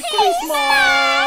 开心吗